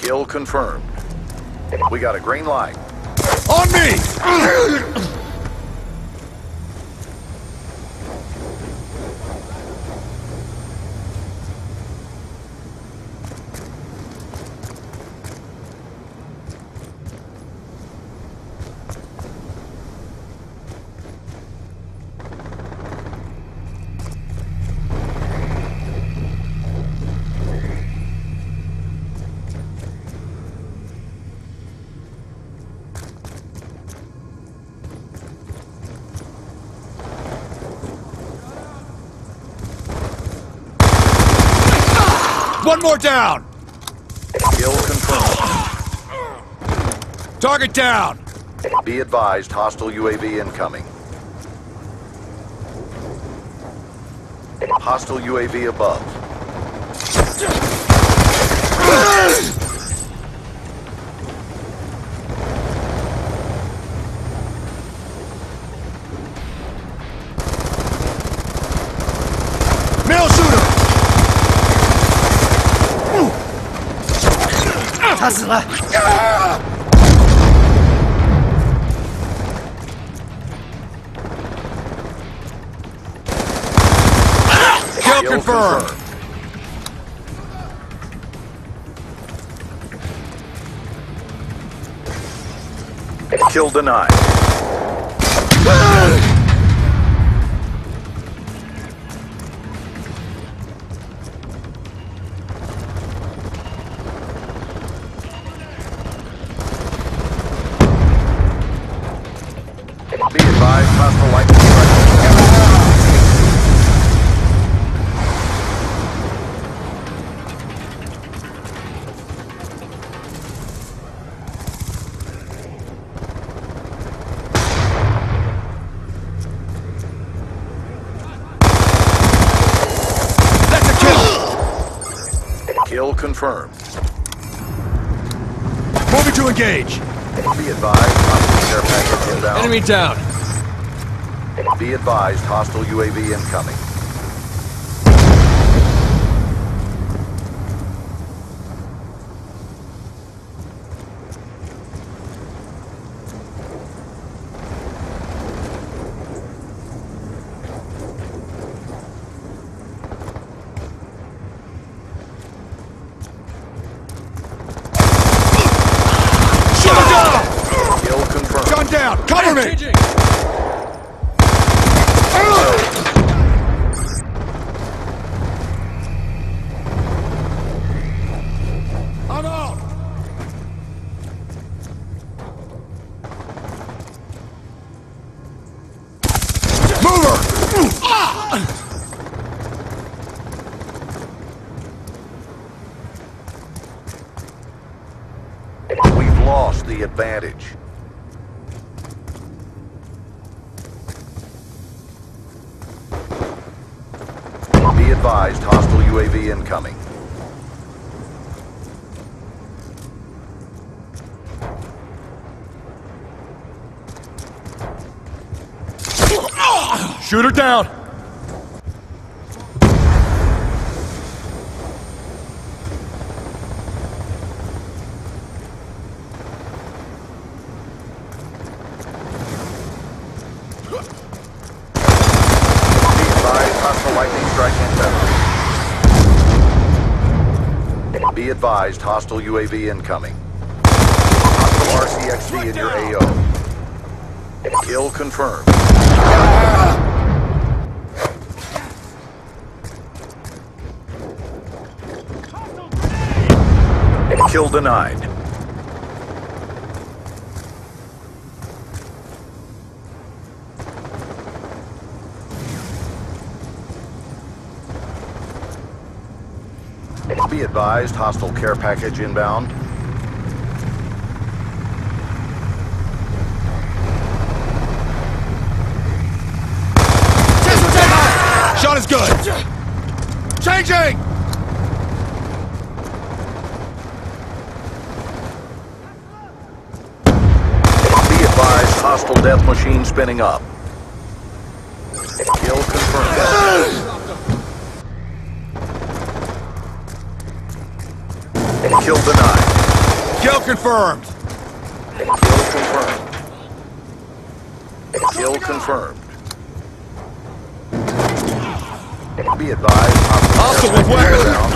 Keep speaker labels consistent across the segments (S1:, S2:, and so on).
S1: Kill confirmed. We got a green light.
S2: On me! One more down!
S1: Kill confirmed.
S2: Target down!
S1: Be advised, hostile UAV incoming. Hostile UAV above.
S3: 他死了。
S2: Kill
S1: Kill
S2: confirmed!
S1: confirmed. Kill denied. Confirmed.
S2: Moving to engage!
S1: Be advised, hostile care package inbound.
S2: Enemy down!
S1: Be advised, hostile UAV incoming.
S2: Shoot him down!
S1: Kill confirmed.
S2: Gun down! Cover me!
S1: We've lost the advantage. Be advised, hostile UAV incoming.
S2: Shoot her down!
S1: Be advised, hostile lightning strike inbound. Be advised, hostile UAV incoming. Hostile RCXD in your AO. Kill confirmed. Kill denied. Be advised, hostile care package inbound.
S2: Shot is good! Changing!
S1: Be advised, hostile death machine spinning up. Kill confirmed. Kill denied.
S2: Kill confirmed.
S1: Kill confirmed. Kill confirmed. Be advised.
S2: Hostile with weapons.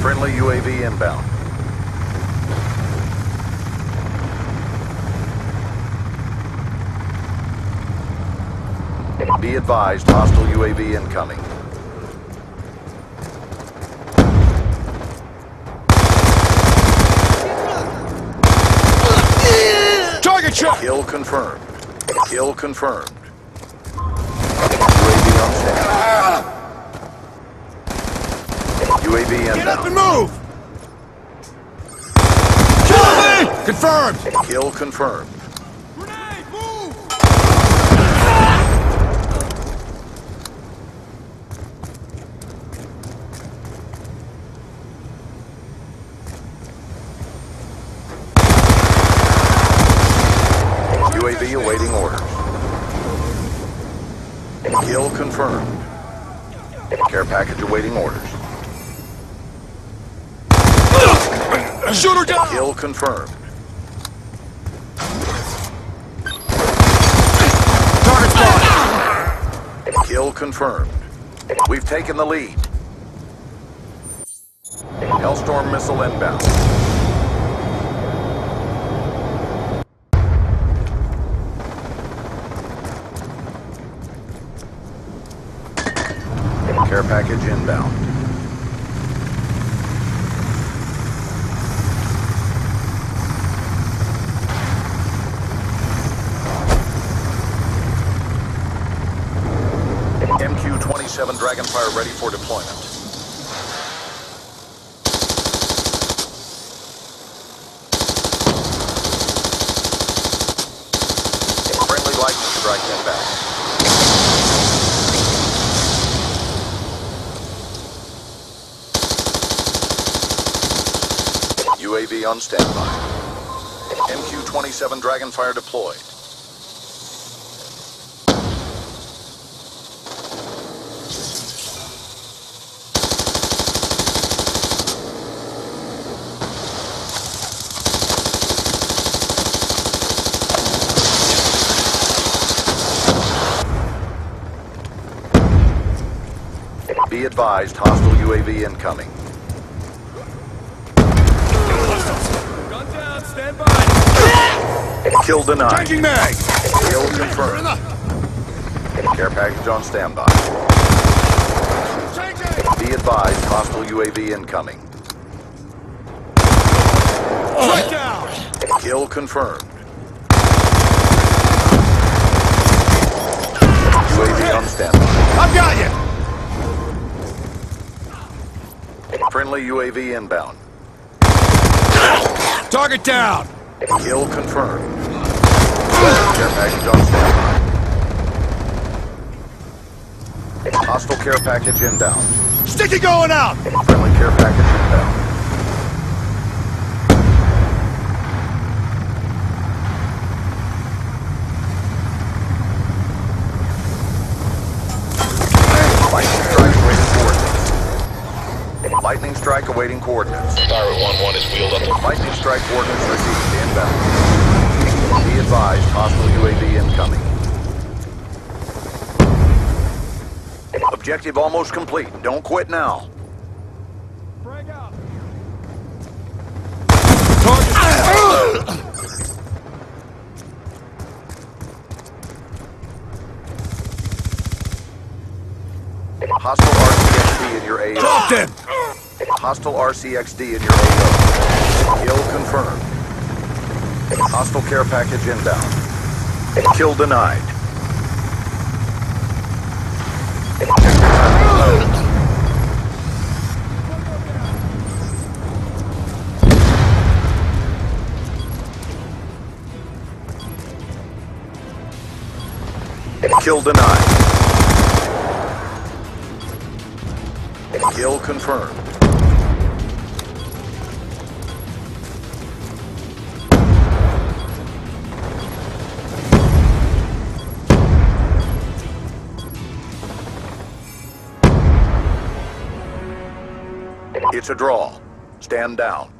S1: Friendly UAV inbound. Be advised, hostile UAV incoming. Kill confirmed. Kill confirmed. UAV on standby. UAV inbound.
S2: Get up and move. Kill me. Confirmed.
S1: Kill confirmed.
S2: Grenade, move.
S1: Awaiting orders. Kill confirmed. Care package awaiting orders.
S2: Shoot her down.
S1: Kill confirmed.
S2: Target spotted.
S1: Kill confirmed. We've taken the lead. Hellstorm missile inbound. Care package inbound. MQ-27 Dragonfire ready for deployment. Friendly lightning strike inbound. UAV on standby. MQ-27 Dragonfire deployed. Be advised, hostile UAV incoming. Kill denied.
S2: Changing mag.
S1: Kill confirmed. Care package on standby.
S2: Changing.
S1: Be advised, hostile UAV incoming.
S2: Strike down.
S1: Kill confirmed. UAV on standby.
S2: I've got you.
S1: Friendly UAV inbound.
S2: Target down.
S1: Kill confirmed. Care package on standby. Hostile care package inbound.
S2: Sticky going out.
S1: Friendly care package inbound. Lightning strike awaiting coordinates. Lightning strike awaiting coordinates.
S3: Pirate 1-1 is wheeled up.
S1: Lightning strike coordinates received inbound. Be advised, hostile UAV incoming. Objective almost complete. Don't quit now.
S2: Frag out. Target.
S1: Hostile RCXD in your AO.
S2: Dropped him.
S1: Hostile RCXD in your AO. Kill confirmed. Hostile care package inbound. Kill denied. Kill denied. Kill confirmed. It's a draw. Stand down.